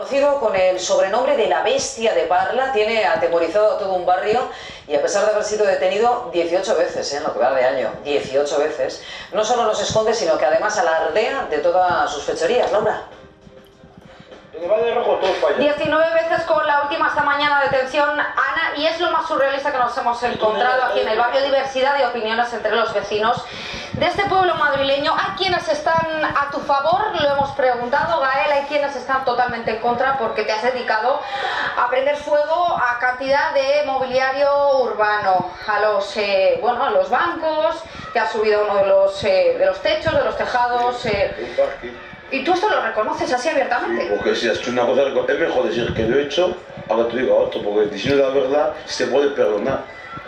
Conocido con el sobrenombre de la bestia de Parla, tiene atemorizado a todo un barrio y a pesar de haber sido detenido 18 veces ¿eh? en lo que va de año, 18 veces, no solo nos esconde, sino que además alardea de todas sus fechorías. Laura. 19 veces con la última esta mañana detención, Ana, y es lo más surrealista que nos hemos encontrado aquí en el barrio, diversidad de opiniones entre los vecinos de este pueblo madrileño. Hay quienes están a tu favor, lo hemos preguntado, Gael, hay quienes están totalmente en contra porque te has dedicado a prender fuego a cantidad de mobiliario urbano, a los, eh, bueno, a los bancos, te has subido uno de los, eh, de los techos, de los tejados. Eh, ¿Y tú esto lo reconoces así abiertamente? Porque si es una cosa, es mejor decir que lo he hecho, ahora te digo otro, porque diciendo la verdad se puede perdonar.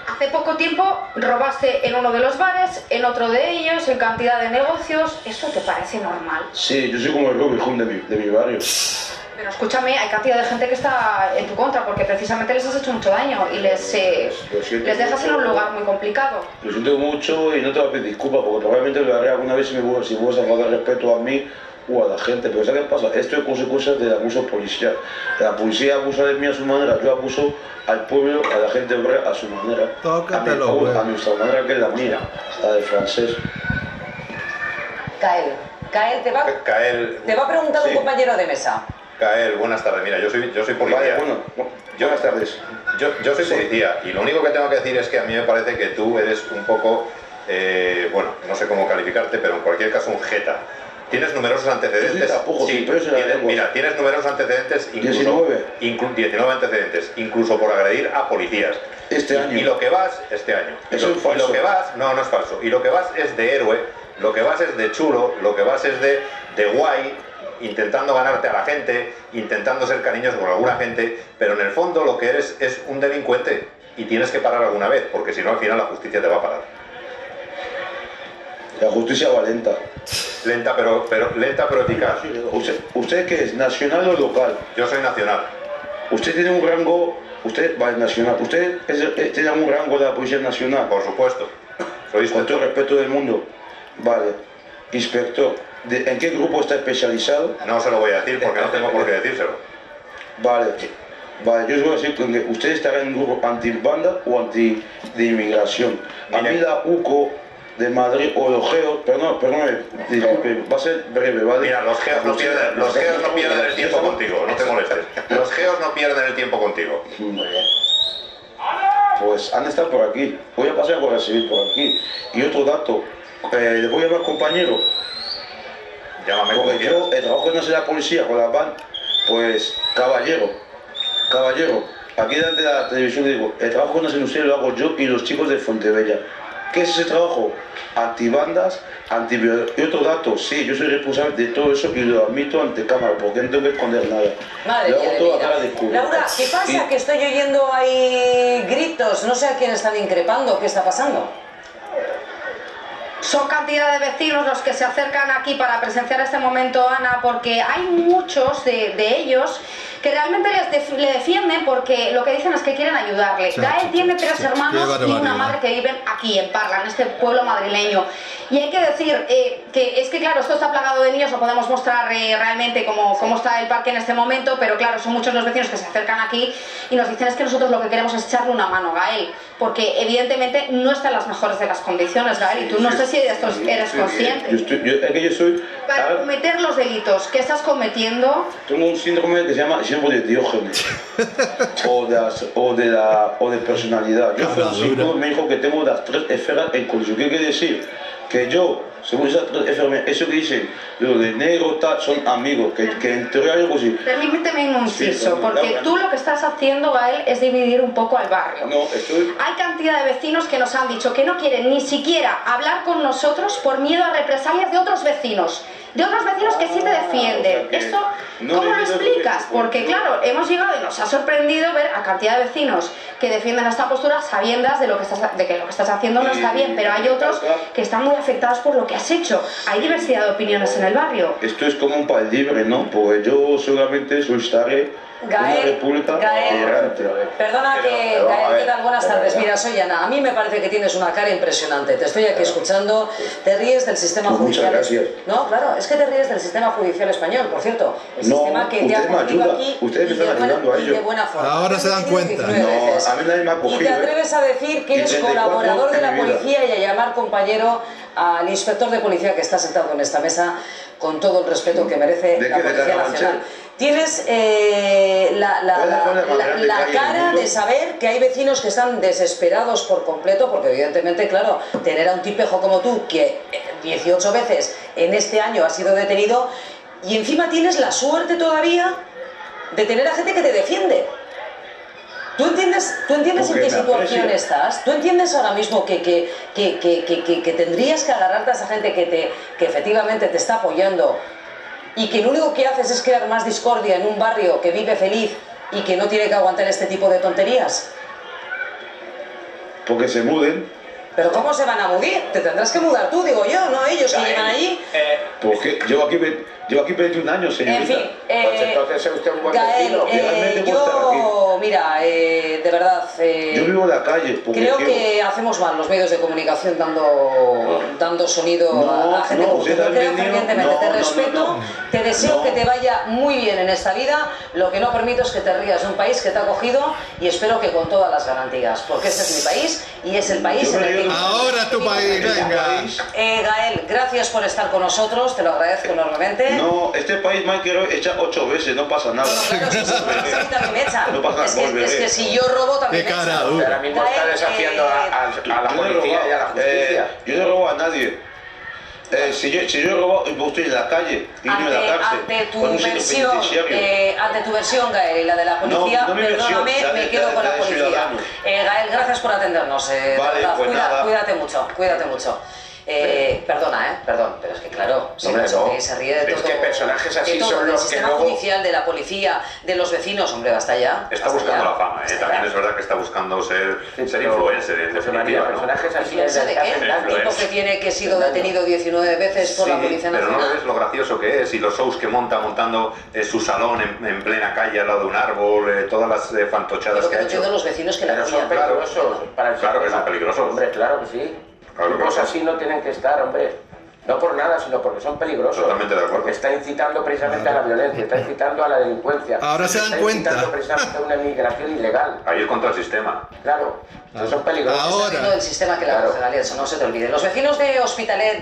Hace poco tiempo robaste en uno de los bares, en otro de ellos, en cantidad de negocios. ¿Eso te parece normal? Sí, yo soy como el Robin Hood de mi, de mi barrio. Pero escúchame, hay cantidad de gente que está en tu contra porque precisamente les has hecho mucho daño y les, eh, les dejas en un lugar muy complicado. Lo siento mucho y no te voy a pedir disculpas porque probablemente lo haré alguna vez si me si vuelves a faltar respeto a mí o a la gente, pero ¿sabes qué pasa? Esto es consecuencia del abuso policial. La policía abusa de mí a su manera, yo abuso al pueblo, a la gente obrera a su manera. Tócatelo, a, mi, a nuestra manera que es la mía, la del francés. Cael. Cael, te va, Cael, te va a preguntar un compañero de mesa. Cael, buenas tardes. Mira, yo soy, yo soy policía. Vale, bueno, Yo- buenas tardes. Yo, yo soy policía y lo único que tengo que decir es que a mí me parece que tú eres un poco, eh, bueno, no sé cómo calificarte, pero en cualquier caso un jeta. Tienes numerosos antecedentes. Tampoco, Sí, tienes- mira, tienes numerosos antecedentes, incluso 19. inclu- 19 antecedentes, incluso por agredir a policías. Este Y- año. Y lo que vas, este año. Y Eso lo, es y falso. lo que vas, no, no es falso. Y lo que vas es de héroe, lo que vas es de chulo, lo que vas es de, de guay, intentando ganarte a la gente, intentando ser cariñoso con alguna gente, pero en el fondo lo que eres es un delincuente y tienes que parar alguna vez, porque si no al final la justicia te va a parar. La justicia va lenta. Lenta pero, pero, lenta pero eficaz. ¿Usted, ¿Usted qué es? ¿Nacional o local? Yo soy nacional. Usted tiene un rango, usted va nacional, usted es, es- tiene un rango de la Policía Nacional. Por supuesto. Soy Con todo el respeto del mundo. Vale. Inspector, ¿de- ¿en qué grupo está especializado? No se lo voy a decir porque no tengo por qué decírselo. Vale. Vale, yo os voy a decir que usted estará en un grupo antibanda o anti inmigración. A mí la UCO de Madrid o los geos, perdón, perdón, disculpe, va a ser breve, ¿vale? Mira, los geos no pierden, los geos no pierden el tiempo contigo, no te molestes. Los geos no pierden el tiempo contigo. Muy bien. Pues han de estar por aquí. Voy a pasar por recibir por aquí. Y otro dato, eh, le voy a llamar compañero, Llámame porque yo el trabajo no la policía con la van, pues caballero, caballero, aquí delante de la televisión digo, el trabajo que no ustedes lo hago yo y los chicos de Fontebella. ¿Qué es ese trabajo? Antibandas, antiviolencia. Y otro dato, sí, yo soy responsable de todo eso y lo admito ante cámara, porque no tengo que esconder nada. Madre Lo mía hago todo a cara de culo. Laura, ¿qué pasa? Y- Que estoy oyendo ahí gritos. No sé a quién están increpando. ¿Qué está pasando? Son cantidad de vecinos los que se acercan aquí para presenciar este momento, Ana, porque hay muchos de, de ellos que realmente les def- le defienden porque lo que dicen es que quieren ayudarle. Sí, Gael sí, tiene sí, tres sí. hermanos y una madre que viven aquí en Parla, en este pueblo madrileño. Y hay que decir eh, que es que, claro, esto está plagado de niños, no podemos mostrar eh, realmente cómo, cómo está el parque en este momento, pero claro, son muchos los vecinos que se acercan aquí y nos dicen es que nosotros lo que queremos es echarle una mano, Gael, porque evidentemente no está en las mejores de las condiciones, Gael, y tú no sé si de esto eres consciente. Yo estoy- yo- es que yo soy. Para cometer los delitos que estás cometiendo, tengo un síndrome que se llama síndrome de Diógenes. o, de las- o, de la, o de personalidad. Yo y me dijo que tengo las tres esferas en condición. ¿Qué quiere decir? Que yo, según tres esferas, eso que dicen, lo de negro, tal, son amigos. Que, que en teoría algo así. permíteme un inciso, sí, porque tú lo que estás haciendo, Gael, es dividir un poco al barrio. No, estoy. Hay cantidad de vecinos que nos han dicho que no quieren ni siquiera hablar con nosotros por miedo a represalias de otros vecinos. De otros vecinos que sí te Ah, defienden. o sea Esto, no ¿cómo lo explicas? porque- Porque claro, hemos llegado y nos ha sorprendido ver a cantidad de vecinos que defienden esta postura sabiendas de, lo que estás, de que lo que estás haciendo no está bien, pero hay otros que están muy afectados por lo que has hecho. Hay diversidad de opiniones en el barrio. Esto es como un país libre, ¿no? Porque yo solamente solicitaré Gael. Perdona Pero, que, pero, Gael, ¿qué tal? Buenas tardes. Mira, soy Ana. A mí me parece que tienes una cara impresionante. Te estoy aquí escuchando. Te ríes del sistema Pues muchas judicial. gracias. No, claro, es que te ríes del sistema judicial español, por cierto. El No, sistema que te ustedes ha me acogido ayudan, aquí ustedes me y están buena- ayudando a y ello. de buena forma. Ahora se dan cuenta. detenido 19 No, veces. a mí nadie me ha Y acogido, te ¿eh? atreves a decir que Y eres 34 colaborador de la policía y a llamar compañero al inspector de policía que está sentado en esta mesa con todo el respeto que merece ¿De la Policía? Nacional. Tienes eh, la, la- ¿Cuál es la la- cara de saber que hay vecinos que están desesperados por completo, porque evidentemente, claro, tener a un tipejo como tú, que eh, 18 veces en este año ha sido detenido, y encima tienes la suerte todavía de tener a gente que te defiende. ¿Tú entiendes, ¿tú entiendes en qué situación estás? ¿Tú entiendes ahora mismo que, que, que, que, que- que- que tendrías que agarrarte a esa gente que, te, que efectivamente te está apoyando y que lo único que haces es crear más discordia en un barrio que vive feliz y que no tiene que aguantar este tipo de tonterías? Porque se muden. ¿Pero cómo se van a mudar? Te tendrás que mudar tú, digo yo, no ellos que llegan allí. Eh, Porque llevo aquí, ve- llevo aquí 21 años, señorita. En fin, pues eh, entonces es usted un buen Gael, vecino. eh, yo, mira, eh, de verdad, eh, Yo vivo en la calle. Creo quiero. que hacemos mal los medios de comunicación dando, dando sonido No, a, a gente no, como creo fervientemente, no, te no, no, respeto, no. te deseo No. que te vaya muy bien en esta vida, lo que no permito es que te rías de un país que te ha acogido y espero que con todas las garantías, porque ese es mi país y es el país Yo en el que... Ahora tu país, venga. Eh, Gael, gracias por estar con nosotros, te lo agradezco enormemente. No, este país me ha querido echar ocho veces, no pasa nada. Claro, también echa. No pasa es, que, volveré. es que si yo robo también Qué me cara echa. dura. Ahora mismo está desafiando a, a- a la Yo policía y a la robado, eh, justicia. yo no he robado a nadie. Eh, si, yo, si yo he robado, yo estoy en la calle, y no en la cárcel. ante tu un versión, eh, ante tu versión, Gael, y la de la policía, No, no mi versión, perdóname, me quedo la- con la policía. Eh, Gael, gracias por atendernos. eh, Vale, pues cuida- nada. cuídate mucho, cuídate mucho. Eh, perdona, ¿eh? Perdón, pero es que claro, se, Hombre, se- no. se ríe de Es todo. que personajes así todo, son del los que sistema luego- judicial, de la policía, de los vecinos, hombre, basta ya. Está basta buscando ya, la fama, ¿eh? basta también ya. es verdad que está buscando ser, Sí, ser pero, influencer, en definitiva. ¿no? personajes así ¿Influencer de qué? El tipo que tiene que ha sido detenido 19 veces por la Sí, Policía pero no Nacional. ves lo gracioso que es y los shows que monta montando eh, su salón en, en plena calle al lado de un árbol, eh, todas las eh, fantochadas Pero que que ha no hecho. los vecinos que Pero son peligrosos para el Claro que sistema. son peligrosos. Hombre, claro que sí. Claro son. así no tienen que estar, hombre. No por nada, sino porque son peligrosos. Totalmente de acuerdo. Porque está incitando precisamente a la violencia, está incitando a la delincuencia. Ahora se dan está cuenta. incitando precisamente a una migración ilegal. Ahí es contra el sistema. Claro, entonces son peligrosos. Ahora. Está haciendo el sistema que la Claro. eso no se te olvide. Los vecinos de Hospitalet